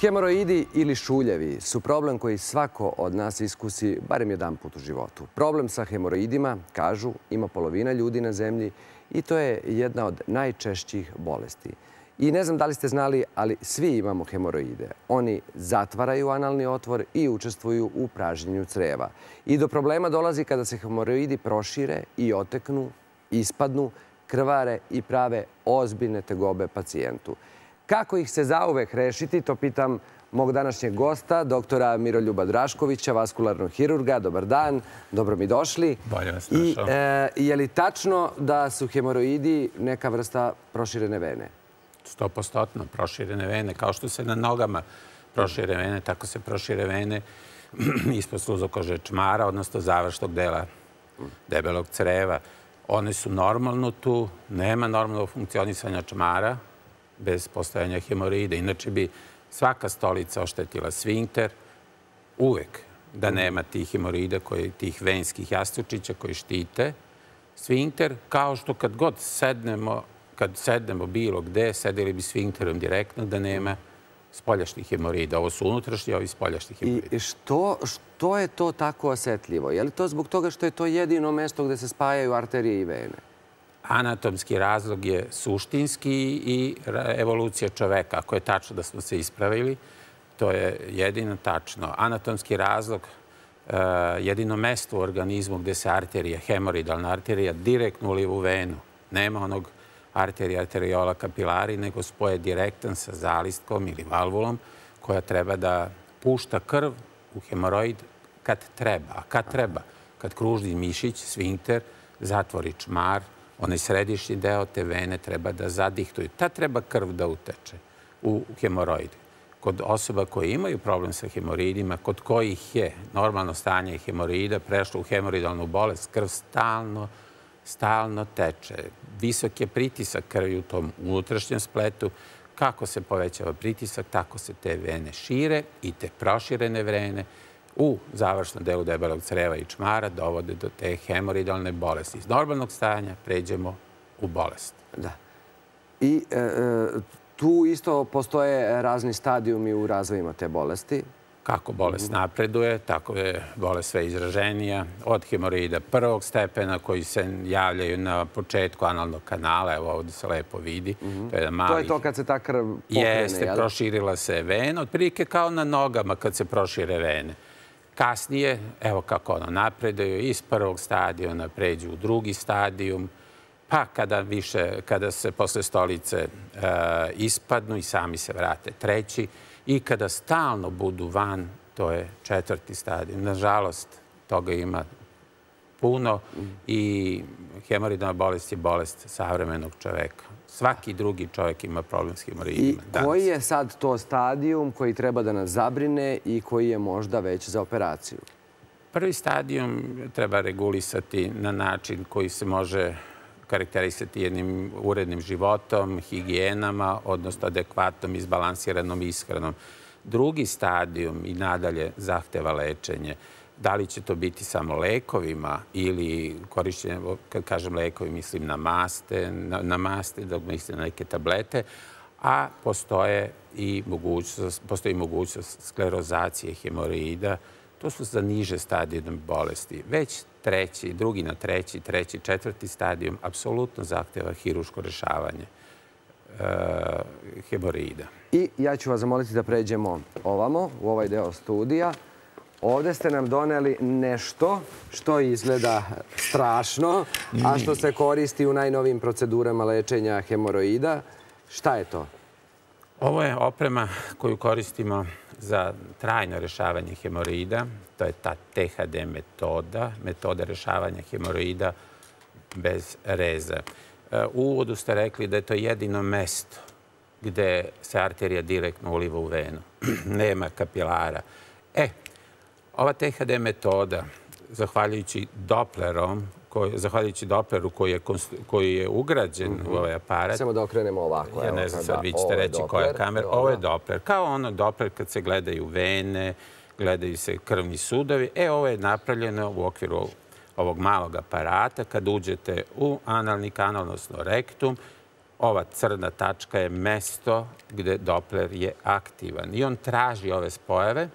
Hemoroidi ili šuljevi su problem koji svako od nas iskusi barem jedan put u životu. Problem sa hemoroidima, kažu, ima polovina ljudi na zemlji i to je jedna od najčešćih bolesti. I ne znam da li ste znali, ali svi imamo hemoroide. Oni zatvaraju analni otvor i učestvuju u pražnjenju creva. I do problema dolazi kada se hemoroidi prošire i oteknu, ispadnu, krvare i prave ozbiljne tegobe pacijentu. Kako ih se zauvek rešiti, to pitam mog današnjeg gosta, doktora Miroljuba Draškovića, vaskularnog hirurga. Dobar dan, dobro mi došli. Bolje vas I e, je li tačno da su hemoroidi neka vrsta proširene vene? Stopostotno proširene vene, kao što se na nogama prošire vene, tako se prošire vene ispod sluzokože čmara, odnosno završnog dela debelog creva. One su normalno tu, nema normalnog funkcionisanja čmara, bez postojanja hemoroida. Inače bi svaka stolica oštetila svinkter uvek da nema tih hemoroida, koji, tih venskih jastučića koji štite svinkter, kao što kad god sednemo, kad sednemo bilo gde, sedeli bi svinkterom direktno da nema spoljašnjih hemorida. Ovo su unutrašnji, ovi spoljašnji hemoridi. I što, što je to tako osetljivo? Je li to zbog toga što je to jedino mesto gde se spajaju arterije i vene? Anatomski razlog je suštinski i evolucija čoveka. Ako je tačno da smo se ispravili, to je jedino tačno. Anatomski razlog, e, jedino mesto u organizmu gde se arterija, hemoridalna arterija, direktno uliva u venu. Nema onog arterija, arteriola kapilari, nego spoje direktan sa zalistkom ili valvulom koja treba da pušta krv u hemoroid kad treba. A kad treba? Kad kružni mišić, svinkter, zatvori čmar, onaj središnji deo te vene treba da zadihtuju. Ta treba krv da uteče u hemoroide. Kod osoba koje imaju problem sa hemoroidima, kod kojih je normalno stanje hemoroida prešlo u hemoridalnu bolest, krv stalno, stalno teče. Visok je pritisak krvi u tom unutrašnjem spletu. Kako se povećava pritisak, tako se te vene šire i te proširene vene u završnom delu debelog creva i čmara dovode do te hemoridalne bolesti. Iz normalnog stanja pređemo u bolest. Da. I e, e, tu isto postoje razni stadijumi u razvojima te bolesti. Kako bolest napreduje, tako je bolest sve izraženija. Od hemoroida prvog stepena koji se javljaju na početku analnog kanala, evo ovdje se lepo vidi. To je, mali... to, je to kad se ta krv pokrene, Jeste, proširila se vena, otprilike kao na nogama kad se prošire vene. Kasnije, evo kako ono napreduju, iz prvog stadijuna pređu u drugi stadijum, pa kada, više, kada se posle stolice e, ispadnu i sami se vrate treći i kada stalno budu van, to je četvrti stadijum. Nažalost, toga ima puno i hemoridna bolest je bolest savremenog čoveka. Svaki drugi čovjek ima problem s hemoroidima. I koji je sad to stadijum koji treba da nas zabrine i koji je možda već za operaciju? Prvi stadijum treba regulisati na način koji se može karakterisati jednim urednim životom, higijenama, odnosno adekvatnom izbalansiranom ishranom. Drugi stadijum i nadalje zahteva lečenje da li će to biti samo lekovima ili korišćenje, kad kažem lekovi, mislim na maste, na, na maste, dok mislim na neke tablete, a postoje i mogućnost, postoji mogućnost sklerozacije hemoroida. To su za niže stadije bolesti. Već treći, drugi na treći, treći, četvrti stadijum apsolutno zahteva hiruško rešavanje e, hemoroida. I ja ću vas zamoliti da pređemo ovamo, u ovaj deo studija. Ovde ste nam doneli nešto što izgleda strašno, a što se koristi u najnovim procedurama lečenja hemoroida. Šta je to? Ovo je oprema koju koristimo za trajno rešavanje hemoroida. To je ta THD metoda, metoda rešavanja hemoroida bez reza. E, u uvodu ste rekli da je to jedino mesto gde se arterija direktno uliva u venu. Nema kapilara. E, Ova THD metoda, zahvaljujući Dopplerom, zahvaljujući Doppleru koji je, koji je ugrađen u ovaj aparat. Samo da okrenemo ovako. Ja ne znam, sad vi ćete reći koja je kamera. Ovo je Doppler. Kao ono Doppler kad se gledaju vene, gledaju se krvni sudovi. E, ovo je napravljeno u okviru ovog malog aparata. Kad uđete u analni kanal, odnosno rektum, ova crna tačka je mesto gde Doppler je aktivan. I on traži ove spojeve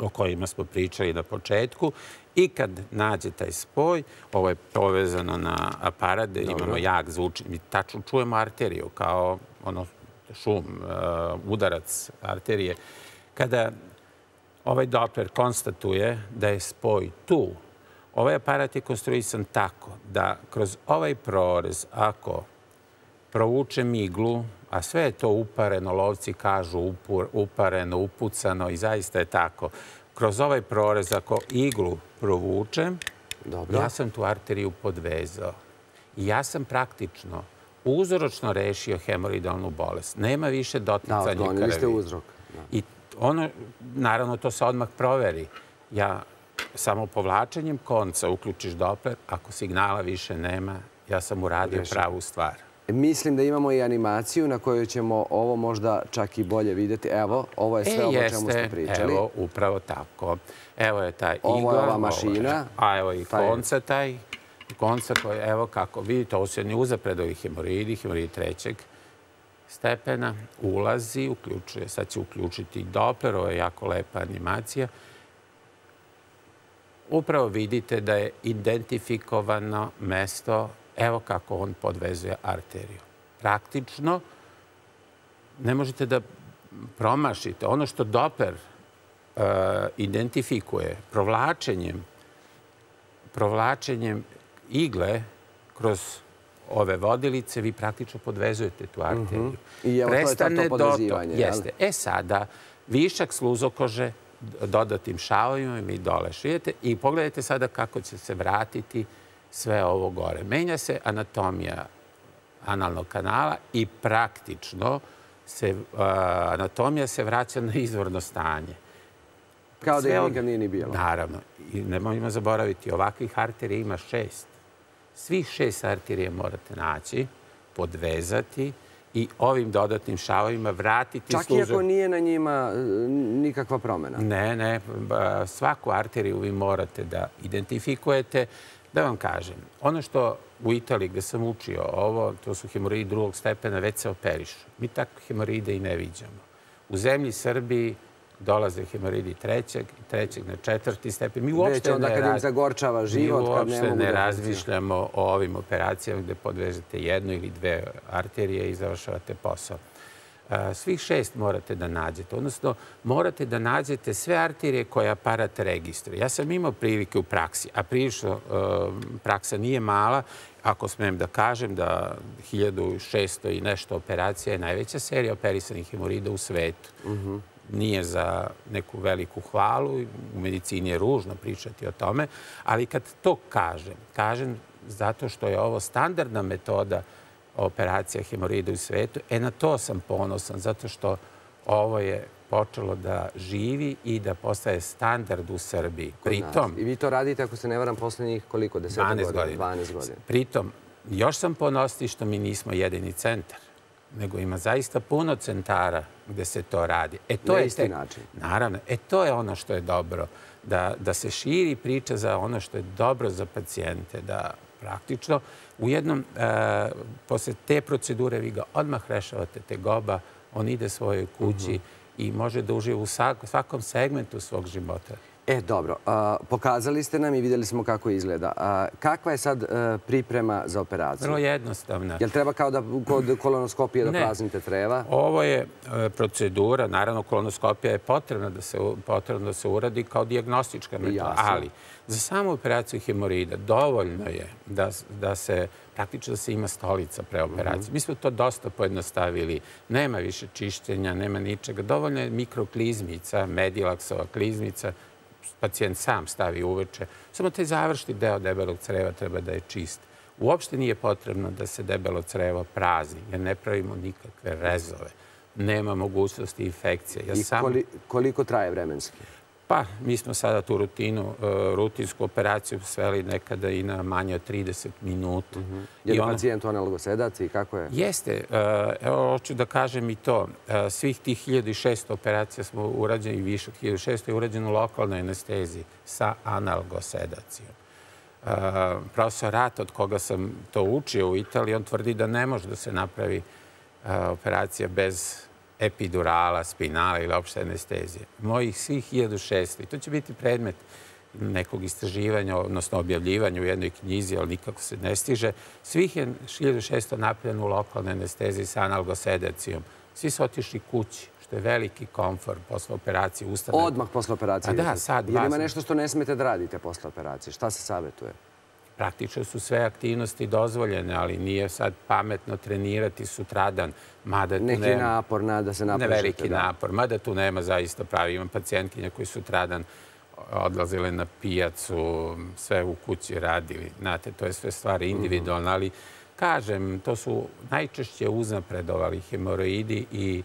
o kojima smo pričali na početku i kad nađe taj spoj, ovo je povezano na aparat imamo jak zvuč, mi tačno čujemo arteriju kao ono šum, uh, udarac arterije. Kada ovaj Doppler konstatuje da je spoj tu, ovaj aparat je konstruisan tako da kroz ovaj prorez, ako provučem iglu, a sve je to upareno, lovci kažu upur, upareno, upucano i zaista je tako. Kroz ovaj prorez, ako iglu provučem, Dobro. ja sam tu arteriju podvezao. I ja sam praktično uzoročno rešio hemoroidalnu bolest. Nema više Da, doticanja krvi. otklonili ste uzrok. Da. I ono, naravno, to se odmah proveri. Ja samo povlačenjem konca uključiš Doppler, ako signala više nema, ja sam uradio pravu stvar. Mislim da imamo i animaciju na kojoj ćemo ovo možda čak i bolje vidjeti. Evo, ovo je sve ovo čemu ste pričali. E, evo, upravo tako. Evo je taj Ovo je ova mašina. A evo i Taj- konca taj. Konca koji, evo kako vidite, ovo su jedni uzapredovi hemoridi, hemoridi trećeg stepena, ulazi, uključuje, sad će uključiti Doppler, ovo je jako lepa animacija. Upravo vidite da je identifikovano mesto, evo kako on podvezuje arteriju. Praktično, ne možete da promašite. Ono što Doppler uh, identifikuje provlačenjem, provlačenjem igle kroz ove vodilice, vi praktično podvezujete tu arteriju. I evo, to je to- podvezivanje, dotok. Jeste. E sada, višak sluzokože dodatim šavovima mi dole šijete i pogledajte sada kako će se vratiti sve ovo gore. Menja se anatomija analnog kanala i praktično se, a, anatomija se vraća na izvorno stanje. Kao da je nikad nije ni bilo. Naravno. I nemojmo zaboraviti, ovakvih arterija ima šest. Svih šest arterija morate naći, podvezati i ovim dodatnim šavovima vratiti Čak i služak- ako nije na njima e, nikakva promjena. Ne, ne. Svaku arteriju vi morate da identifikujete. Da vam kažem, ono što u Italiji gde sam učio ovo, to su hemoridi drugog stepena, već se operišu. Mi takve hemoride i ne viđamo. U zemlji Srbiji dolaze hemoridi trećeg, trećeg na četvrti stepen. Mi Već uopšte onda ne kad im zagorčava život, mi kad ne uopšte mogu ne da razmišljamo o ovim operacijama gde podvežete jednu ili dve arterije i završavate posao. Svih šest morate da nađete, odnosno morate da nađete sve arterije koje aparat registruje. Ja sam imao prilike u praksi, a prilično e, praksa nije mala, ako smem da kažem da 1600 i nešto operacija je najveća serija operisanih hemorida u svetu. Nije za neku veliku hvalu, u medicini je ružno pričati o tome, ali kad to kažem, kažem zato što je ovo standardna metoda operacija hemorida u svetu, e na to sam ponosan, zato što ovo je počelo da živi i da postaje standard u Srbiji. Pritom, I vi to radite, ako se ne varam, poslednjih koliko? 10 12 godina? godina. 12 godina. Pritom, još sam ponosni što mi nismo jedini centar, nego ima zaista puno centara gde se to radi. E, to Na je isti tek- način. Naravno. E, to je ono što je dobro. Da, da se širi priča za ono što je dobro za pacijente. Da praktično u jednom, e, posle te procedure vi ga odmah rešavate tegoba, on ide svojoj kući Mhm. i može da uživa u svak- svakom segmentu svog života. E, dobro. pokazali ste nam i vidjeli smo kako izgleda. Kakva je sad e, priprema za operaciju? Vrlo jednostavna. Jel treba kao da kod kolonoskopije da praznite treva? Ovo je e, procedura, naravno kolonoskopija je potrebna da se, potrebno da se uradi kao dijagnostička metoda, ali za samu operaciju hemorida dovoljno je da, da se praktično da se ima stolica pre operacije. Mi smo to dosta pojednostavili. Nema više čišćenja, nema ničega. Dovoljno je mikroklizmica, medilaksova klizmica, pacijent sam stavi uveče. Samo taj završni deo debelog creva treba da je čist. Uopšte nije potrebno da se debelo crevo prazni, jer ne pravimo nikakve rezove. Nema mogućnosti infekcije. Ja I sam... koliko traje vremenski? Pa, mi smo sada tu rutinu, e, rutinsku operaciju sveli nekada i na manje od 30 minuta. Je li pacijent analogosedac i kako je? Jeste. e, Evo, hoću da kažem i to. E, Svih tih 1600 operacija smo urađeni, i više od 1600 je urađeno u lokalnoj anesteziji sa analgosedacijom. E, profesor Rat, od koga sam to učio u Italiji, on tvrdi da ne može da se napravi operacija bez epidurala, spinala ili opšte anestezije. Mojih svih 1600. I to će biti predmet nekog istraživanja, odnosno objavljivanja u jednoj knjizi, ali nikako se ne stiže. Svih je 1600 napravljeno u lokalnoj anesteziji sa analgosedacijom. Svi su otišli kući što je veliki komfor posle operacije ustane. Odmah posle operacije? Pa da, sad. Jer ima nešto što ne smete da radite posle operacije? Šta se savjetuje? Praktično su sve aktivnosti dozvoljene, ali nije sad pametno trenirati sutradan. Mada Neki nema, napor da se napražite. Ne veliki napor, mada tu nema zaista pravi. Imam pacijentkinja koji sutradan odlazile na pijacu, sve u kući radili. Znate, to je sve stvari individualne, ali kažem, to su najčešće uznapredovali hemoroidi i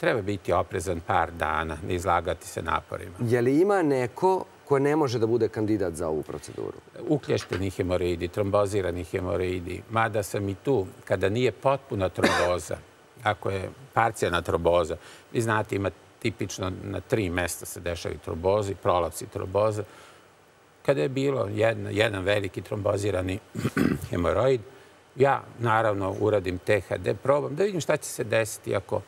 treba biti oprezan par dana, ne izlagati se naporima. Je li ima neko ko ne može da bude kandidat za ovu proceduru? Uklješteni hemoroidi, trombozirani hemoroidi. Mada sam i tu, kada nije potpuna tromboza, ako je parcijalna tromboza, vi znate, ima tipično na tri mesta se dešavaju trombozi, prolapsi tromboza. Kada je bilo jedan veliki trombozirani hemoroid, ja naravno uradim THD, probam da vidim šta će se desiti ako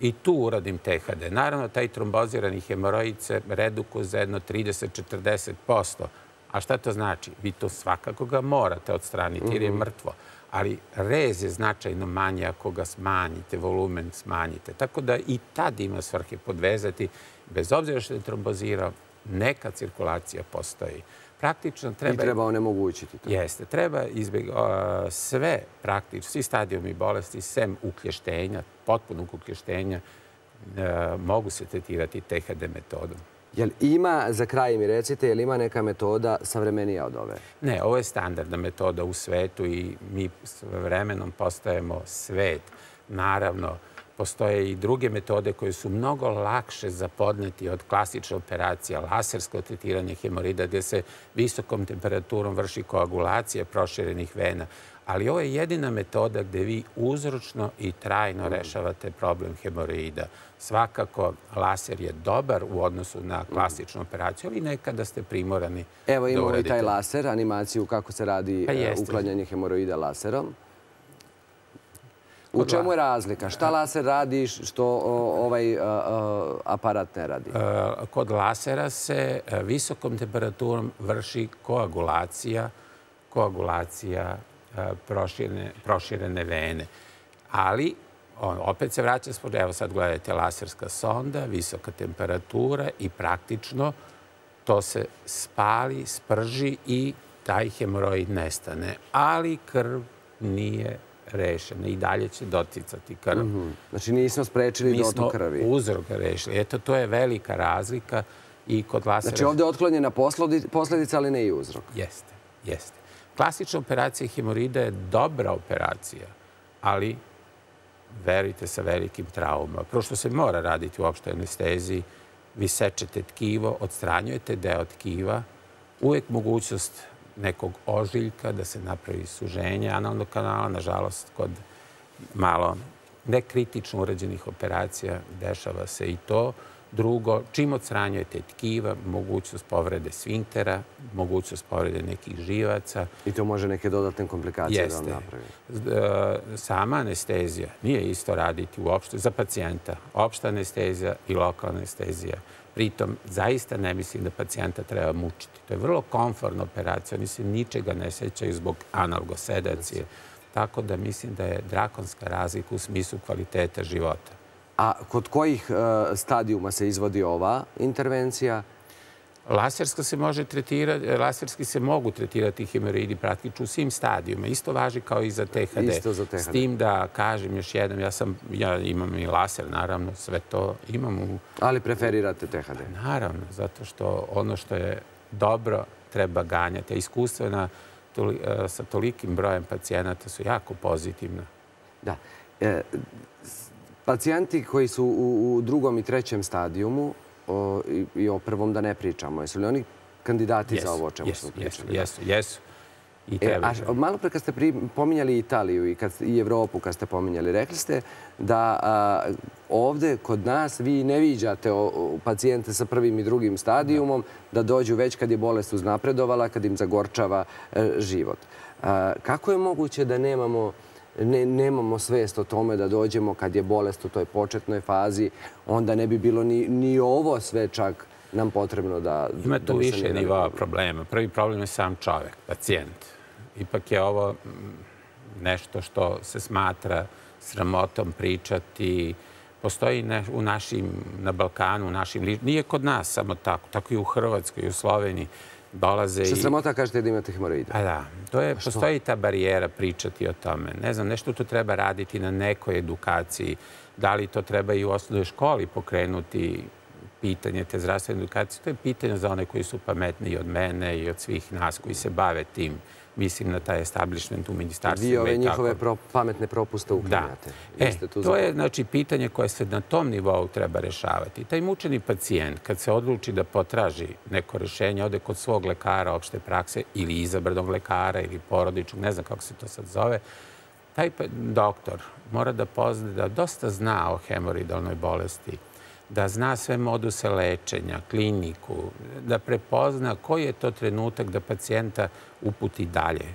i tu uradim THD. Naravno, taj trombozirani hemoroid se redukuje za jedno 30-40%. A šta to znači? Vi to svakako ga morate odstraniti jer je mhm. mrtvo. Ali rez je značajno manji ako ga smanjite, volumen smanjite. Tako da i tad ima svrhe podvezati. Bez obzira što je trombozirao, neka cirkulacija postoji praktično treba... I treba onemogućiti to. Jeste. Treba izbjeg... sve praktično, svi stadijumi bolesti, sem uklještenja, potpunog uklještenja, e, mogu se tretirati THD metodom. Jel ima, za kraj mi recite, jel ima neka metoda savremenija od ove? Ne, ovo je standardna metoda u svetu i mi s vremenom postajemo svet. Naravno, Postoje i druge metode koje su mnogo lakše za podneti od klasične operacije, lasersko tretiranje hemorida, gde se visokom temperaturom vrši koagulacija proširenih vena. Ali ovo je jedina metoda gde vi uzročno i trajno mm. rešavate problem hemoroida. Svakako, laser je dobar u odnosu na mm. klasičnu operaciju, ali nekada ste primorani da uradite. Evo imamo i taj laser, animaciju kako se radi pa e, uklanjanje hemoroida laserom. U čemu je razlika? Šta laser radi što ovaj aparat ne radi? E, kod lasera se e, visokom temperaturom vrši koagulacija, koagulacija e, proširene vene. Ali, opet se vraća evo sad gledajte laserska sonda, visoka temperatura i praktično to se spali, sprži i taj hemoroid nestane. Ali krv nije rešene i dalje će doticati krv. Mhm. Znači nismo sprečili dotok krvi. Nismo uzrok rešili. Eto, to je velika razlika i kod lasera... Znači ovdje je otklonjena posljedica, ali ne i uzrok. Jeste, jeste. Klasična operacija hemorida je dobra operacija, ali verujte sa velikim traumama. Prvo što se mora raditi u opštoj anesteziji, vi sečete tkivo, odstranjujete deo tkiva, uvijek mogućnost nekog ožiljka, da se napravi suženje analnog kanala. Nažalost, kod malo nekritično urađenih operacija dešava se i to. Drugo, čim odsranjujete tkiva, mogućnost povrede svinktera, mogućnost povrede nekih živaca. I to može neke dodatne komplikacije da vam napravi? Jeste. Sama anestezija nije isto raditi uopšte za pacijenta. Opšta anestezija i lokalna anestezija. Pritom, zaista ne mislim da pacijenta treba mučiti. To je vrlo konforna operacija. Oni se ničega ne sećaju zbog analgosedacije. Tako da mislim da je drakonska razlika u smislu kvaliteta života. A kod kojih e, stadijuma se izvodi ova intervencija? Laserska se može tretirati, laserski se mogu tretirati hemoroidi praktično u svim stadijuma. Isto važi kao i za THD. Isto za THD. S tim da kažem još jednom, ja, sam, ja imam i laser, naravno, sve to imam u... Ali preferirate THD? Naravno, zato što ono što je dobro treba ganjati. Iskustvena e, sa tolikim brojem pacijenata su jako pozitivna. Da. E, pacijenti koji su u drugom i trećem stadijumu i o prvom da ne pričamo. Jesu li oni kandidati za ovo o čemu smo pričali? Jesu, jesu. I E, a malo pre kad ste pominjali Italiju i, kad, i Evropu kad ste pominjali, rekli ste da a, ovde kod nas vi ne viđate o- o pacijente sa prvim i drugim stadijumom da dođu već kad je bolest uznapredovala, kad im zagorčava e, život. A, kako je moguće da nemamo ne, nemamo svest o tome da dođemo kad je bolest u toj početnoj fazi, onda ne bi bilo ni, ni ovo sve čak nam potrebno da... Ima da tu bi više nivoa problem. problema. Prvi problem je sam čovek, pacijent. Ipak je ovo nešto što se smatra sramotom pričati. Postoji ne, u našim, na Balkanu, u našim, nije kod nas samo tako, tako i u Hrvatskoj i u Sloveniji dolaze Što i... sramota kažete da imate hemoroide? Pa da, to je, postoji ta barijera pričati o tome. Ne znam, nešto tu treba raditi na nekoj edukaciji. Da li to treba i u osnovnoj školi pokrenuti pitanje te zdravstvene edukacije? To je pitanje za one koji su pametniji od mene i od svih nas koji se bave tim. Mislim na taj establishment u ministarstvu. Vi ove njihove pro, pametne propuste Da. uklanjate. Vi E, to je znači, pitanje koje se na tom nivou treba rešavati. Taj mučeni pacijent, kad se odluči da potraži neko rešenje, ode kod svog lekara opšte prakse ili izabranog lekara ili porodičnog, ne znam kako se to sad zove, taj pa- doktor mora da pozna da dosta zna o hemoroidalnoj bolesti, da zna sve moduse lečenja, kliniku, da prepozna koji je to trenutak da pacijenta uputi dalje,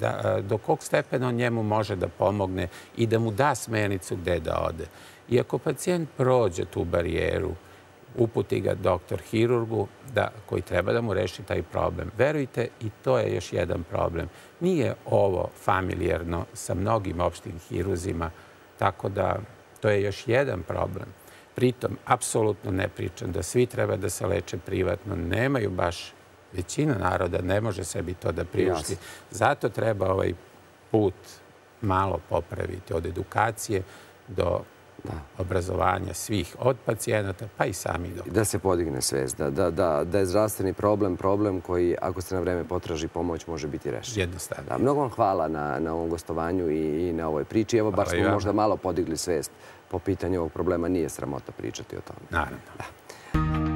da, do kog stepena on njemu može da pomogne i da mu da smernicu gde da ode. I ako pacijent prođe tu barijeru, uputi ga doktor hirurgu da, koji treba da mu reši taj problem. Verujte, i to je još jedan problem. Nije ovo familijarno sa mnogim opštim hiruzima, tako da to je još jedan problem. Pritom, apsolutno ne pričam da svi treba da se leče privatno. Nemaju baš, većina naroda ne može sebi to da priušti. Zato treba ovaj put malo popraviti od edukacije do obrazovanja svih, od pacijenata pa i sami do... da se podigne svest, da, da, da, da je zdravstveni problem problem koji, ako se na vreme potraži pomoć, može biti rešen. Jednostavno. Da, mnogo vam hvala na, na ovom gostovanju i, i na ovoj priči. Evo, bar smo možda malo podigli svest po pitanju ovog problema nije sramota pričati o tome. Naravno. Da.